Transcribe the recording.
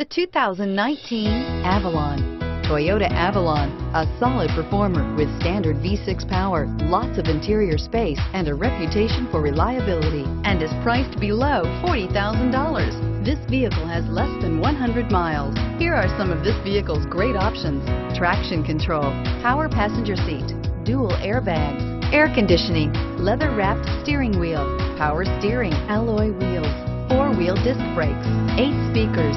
The 2019 Avalon. Toyota Avalon, a solid performer with standard V6 power, lots of interior space, and a reputation for reliability, and is priced below $40,000. This vehicle has less than 100 miles. Here are some of this vehicle's great options. Traction control, power passenger seat, dual airbags, air conditioning, leather-wrapped steering wheel, power steering, alloy wheels, four-wheel disc brakes, eight speakers,